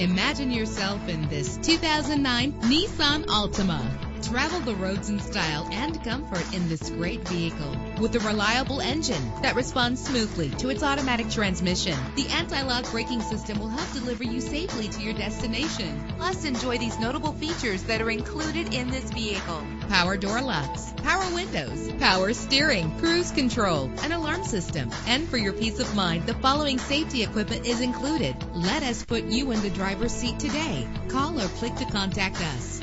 Imagine yourself in this 2009 Nissan Altima. Travel the roads in style and comfort in this great vehicle. With a reliable engine that responds smoothly to its automatic transmission, the anti-lock braking system will help deliver you safely to your destination. Plus, enjoy these notable features that are included in this vehicle. Power door locks, power windows, power steering, cruise control, an alarm system. And for your peace of mind, the following safety equipment is included. Let us put you in the driver's seat today. Call or click to contact us.